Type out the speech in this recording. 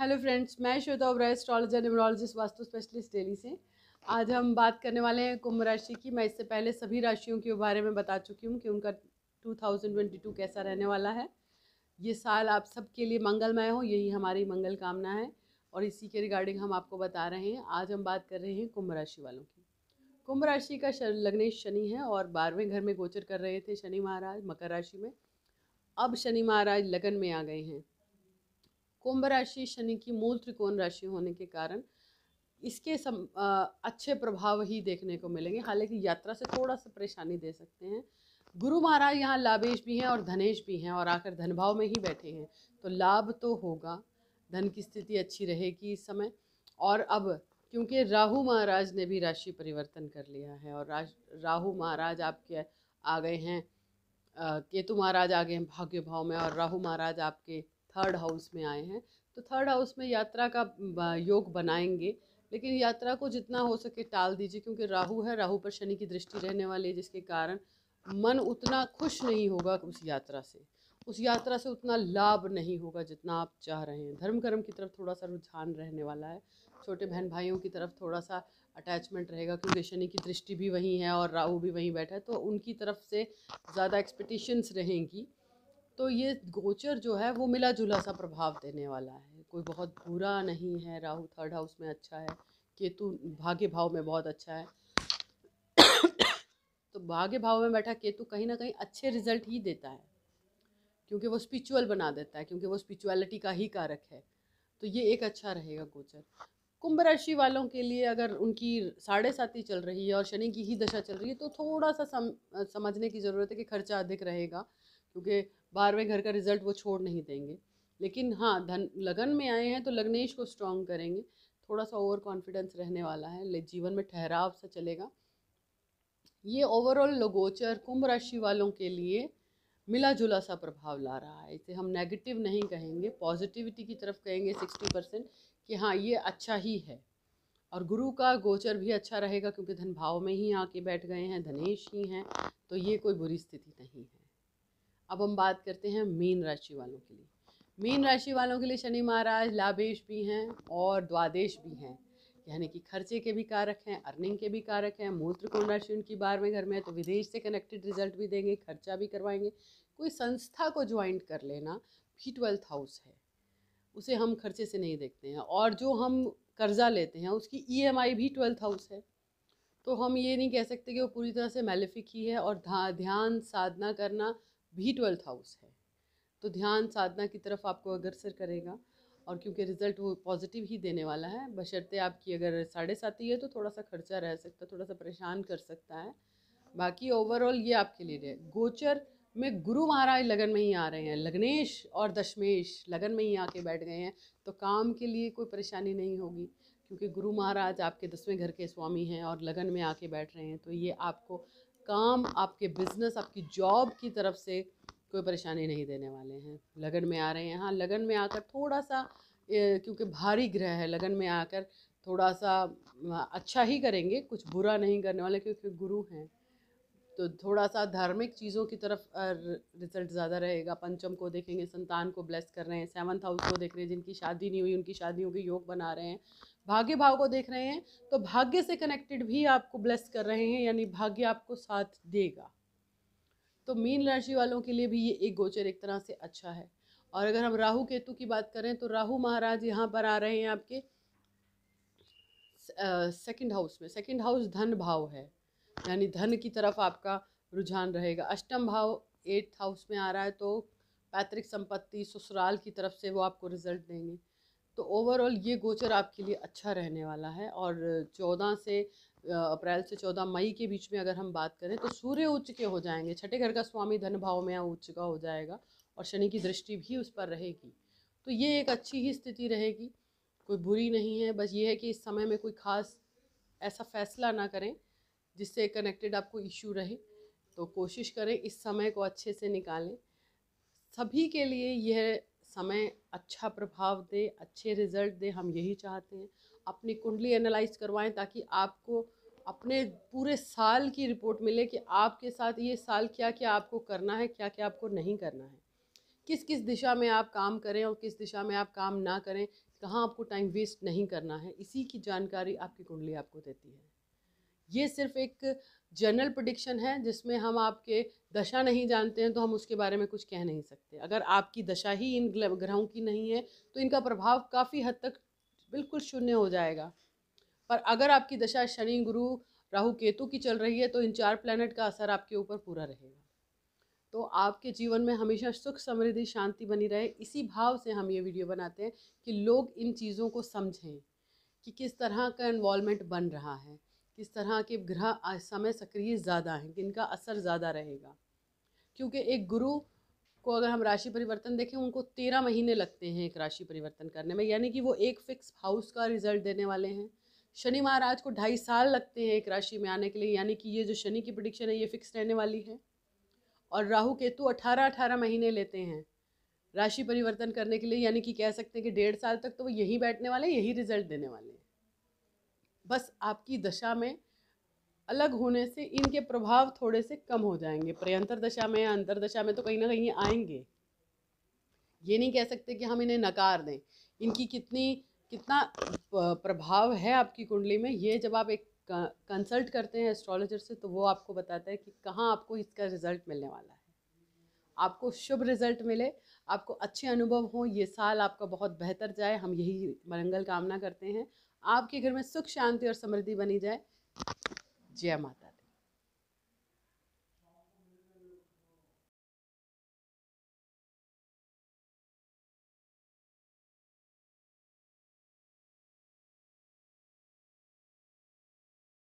Hello friends मैं Shweta Oberoi astrologer numerologist vastu specialist Delhi से। आज हम बात करने वाले हैं कुंभ राशि की। मैं इससे पहले सभी राशियों के बारे में बता चुकी हूँ कि उनका 2022 कैसा रहने वाला है। ये साल आप सबके लिए मंगलमय हो, यही हमारी मंगल कामना है और इसी के रिगार्डिंग हम आपको बता रहे हैं। आज हम बात कर रहे हैं कुंभ राशि वालों की। कुंभ राशि का लग्नेश शनि है और बारहवें घर में गोचर कर रहे थे शनि महाराज मकर राशि में। अब शनि महाराज लगन में आ गए हैं। कुंभ राशि शनि की मूल त्रिकोण राशि होने के कारण इसके सम, आ, अच्छे प्रभाव ही देखने को मिलेंगे। हालाँकि यात्रा से थोड़ा सा परेशानी दे सकते हैं। गुरु महाराज यहाँ लाभेश भी हैं और धनेश भी हैं और आकर धन भाव में ही बैठे हैं। तो लाभ तो होगा। धन की स्थिति अच्छी रहेगी इस समय। और अब क्योंकि राहु महाराज ने भी राशि परिवर्तन कर लिया है और राहु महाराज आपके आ गए हैं केतु महाराज आ गए हैं भाग्य भाव में और राहु महाराज आपके थर्ड हाउस में आए हैं तो थर्ड हाउस में यात्रा का योग बनाएँगे। लेकिन यात्रा को जितना हो सके टाल दीजिए, क्योंकि राहु है, राहु पर शनि की दृष्टि रहने वाली है, जिसके कारण मन उतना खुश नहीं होगा उस यात्रा से। उस यात्रा से उतना लाभ नहीं होगा जितना आप चाह रहे हैं। धर्म कर्म की तरफ़ थोड़ा सा रुझान रहने वाला है। छोटे बहन भाइयों की तरफ़ थोड़ा सा अटैचमेंट रहेगा, क्योंकि शनि की दृष्टि भी वहीं है और राहु भी वहीं बैठा है तो उनकी तरफ़ से ज़्यादा एक्सपेक्टेशंस रहेंगी। तो ये गोचर जो है वो मिला जुला सा प्रभाव देने वाला है। कोई बहुत बुरा नहीं है राहु थर्ड हाउस में अच्छा है केतु भाग्य भाव में बहुत अच्छा है। तो भाग्य भाव में बैठा केतु कहीं ना कहीं अच्छे रिज़ल्ट ही देता है क्योंकि वो स्पिरिचुअल बना देता है क्योंकि वो स्पिरिचुअलिटी का ही कारक है। तो ये एक अच्छा रहेगा गोचर। कुंभ राशि वालों के लिए अगर उनकी साढ़े साथी चल रही है और शनि की ही दशा चल रही है तो थोड़ा सा सम, समझने की ज़रूरत है कि खर्चा अधिक रहेगा। क्योंकि बारहवें घर का रिज़ल्ट वो छोड़ नहीं देंगे। लेकिन हाँ धन, लगन में आए हैं तो लग्नेश को स्ट्रॉन्ग करेंगे। थोड़ा सा ओवर कॉन्फिडेंस रहने वाला है जीवन में ठहराव सा चलेगा। ये ओवरऑल लोगोचर कुंभ राशि वालों के लिए मिला जुला सा प्रभाव ला रहा है। इसे हम नेगेटिव नहीं कहेंगे पॉजिटिविटी की तरफ़ कहेंगे सिक्सटी परसेंट कि हाँ ये अच्छा ही है। और गुरु का गोचर भी अच्छा रहेगा क्योंकि धन भाव में ही आके बैठ गए हैं, धनेश ही हैं तो ये कोई बुरी स्थिति नहीं है। अब हम बात करते हैं मीन राशि वालों के लिए। मीन राशि वालों के लिए शनि महाराज लाभेश भी हैं और द्वादेश भी हैं। यानी कि खर्चे के भी कारक हैं अर्निंग के भी कारक हैं मूल त्रिकोण राशि उनकी बारहवें घर में है तो विदेश से कनेक्टेड रिज़ल्ट भी देंगे खर्चा भी करवाएँगे। कोई संस्था को ज्वाइंट कर लेना भी ट्वेल्थ हाउस है उसे हम खर्चे से नहीं देखते हैं। और जो हम कर्जा लेते हैं उसकी ईएमआई भी ट्वेल्थ हाउस है। तो हम ये नहीं कह सकते कि वो पूरी तरह से मेलिफिक ही है और ध्यान साधना करना भी ट्वेल्थ हाउस है। तो ध्यान साधना की तरफ़ आपको अग्रसर करेगा, और क्योंकि रिज़ल्ट वो पॉजिटिव ही देने वाला है, बशर्ते आपकी अगर साढ़े ही है तो थोड़ा सा खर्चा रह सकता है थोड़ा सा परेशान कर सकता है। बाकी ओवरऑल ये आपके लिए रहे। गोचर में गुरु महाराज लगन में ही आ रहे हैं। लग्नेश और दशमेश लगन में ही आके बैठ गए हैं। तो काम के लिए कोई परेशानी नहीं होगी, क्योंकि गुरु महाराज आपके दसवें घर के स्वामी हैं और लगन में आके बैठ रहे हैं। तो ये आपको काम आपके बिज़नेस आपकी जॉब की तरफ़ से कोई परेशानी नहीं देने वाले हैं। लगन में आ रहे हैं। हाँ लगन में आकर थोड़ा सा क्योंकि भारी ग्रह है, लगन में आकर थोड़ा सा अच्छा ही करेंगे, कुछ बुरा नहीं करने वाले क्योंकि गुरु हैं। तो थोड़ा सा धार्मिक चीज़ों की तरफ़ रिज़ल्ट ज़्यादा रहेगा। पंचम को देखेंगे, संतान को ब्लेस कर रहे हैं सेवन्थ हाउस को देख रहे हैं, जिनकी शादी नहीं हुई, उनकी शादियों के योग बना रहे हैं। भाग्य भाव को देख रहे हैं तो भाग्य से कनेक्टेड भी आपको ब्लेस कर रहे हैं, यानी भाग्य आपको साथ देगा। तो मीन राशि वालों के लिए भी ये एक गोचर एक तरह से अच्छा है। और अगर हम राहु केतु की बात करें तो राहु महाराज यहाँ पर आ रहे हैं आपके सेकंड हाउस में। सेकंड हाउस धन भाव है, यानी धन की तरफ़ आपका रुझान रहेगा। अष्टम भाव एट्थ हाउस में आ रहा है तो पैतृक संपत्ति, ससुराल की तरफ़ से वो आपको रिज़ल्ट देंगे। तो ओवरऑल ये गोचर आपके लिए अच्छा रहने वाला है और चौदह से अप्रैल से चौदह मई के बीच में अगर हम बात करें तो सूर्य उच्च के हो जाएँगे। छठे घर का स्वामी धन भाव में उच्च का हो जाएगा और शनि की दृष्टि भी उस पर रहेगी। तो ये एक अच्छी ही स्थिति रहेगी, कोई बुरी नहीं है। बस ये है कि इस समय में कोई ख़ास ऐसा फैसला ना करें जिससे कनेक्टेड आपको इश्यू रहे। तो कोशिश करें इस समय को अच्छे से निकालें। सभी के लिए यह समय अच्छा प्रभाव दे, अच्छे रिज़ल्ट दे, हम यही चाहते हैं। अपनी कुंडली एनालाइज करवाएँ ताकि आपको अपने पूरे साल की रिपोर्ट मिले कि आपके साथ ये साल क्या क्या आपको करना है क्या क्या आपको नहीं करना है। किस किस दिशा में आप काम करें और किस दिशा में आप काम ना करें, कहाँ आपको टाइम वेस्ट नहीं करना है, इसी की जानकारी आपकी कुंडली आपको देती है। ये सिर्फ़ एक जनरल प्रडिक्शन है, जिसमें हम आपके दशा नहीं जानते हैं तो हम उसके बारे में कुछ कह नहीं सकते। अगर आपकी दशा ही इन ग्रहों की नहीं है तो इनका प्रभाव काफ़ी हद तक बिल्कुल शून्य हो जाएगा। पर अगर आपकी दशा शनि, गुरु, राहु, केतु की चल रही है तो इन चार प्लैनेट का असर आपके ऊपर पूरा रहेगा। तो आपके जीवन में हमेशा सुख, समृद्धि, शांति बनी रहे, इसी भाव से हम ये वीडियो बनाते हैं कि लोग इन चीज़ों को समझें कि किस तरह का इन्वॉल्वमेंट बन रहा है। किस तरह के ग्रह समय सक्रिय ज़्यादा हैं, किनका असर ज़्यादा रहेगा। क्योंकि एक गुरु को अगर हम राशि परिवर्तन देखें, उनको तेरह महीने लगते हैं एक राशि परिवर्तन करने में, यानी कि वो एक फिक्स हाउस का रिज़ल्ट देने वाले हैं। शनि महाराज को ढाई साल लगते हैं एक राशि में आने के लिए, यानी कि ये जो शनि की प्रडिक्शन है, ये फिक्स रहने वाली है। और राहु केतु अठारह अठारह महीने लेते हैं राशि परिवर्तन करने के लिए, यानी कि कह सकते हैं कि डेढ़ साल तक तो वो यहीं बैठने वाले हैं, यही रिज़ल्ट देने वाले हैं। बस आपकी दशा में अलग होने से इनके प्रभाव थोड़े से कम हो जाएँगे। प्रयंतर दशा में या अंतर दशा में तो कहीं ना कहीं आएँगे। ये नहीं कह सकते कि हम इन्हें नकार दें। इनकी कितनी, कितना प्रभाव है आपकी कुंडली में, ये जब आप एक कंसल्ट करते हैं एस्ट्रोलॉजर से तो वो आपको बताता है कि कहाँ आपको इसका रिज़ल्ट मिलने वाला है। आपको शुभ रिज़ल्ट मिले, आपको अच्छे अनुभव हों, ये साल आपका बहुत बेहतर जाए, हम यही मंगल कामना करते हैं। आपके घर में सुख शांति और समृद्धि बनी जाए। जय माता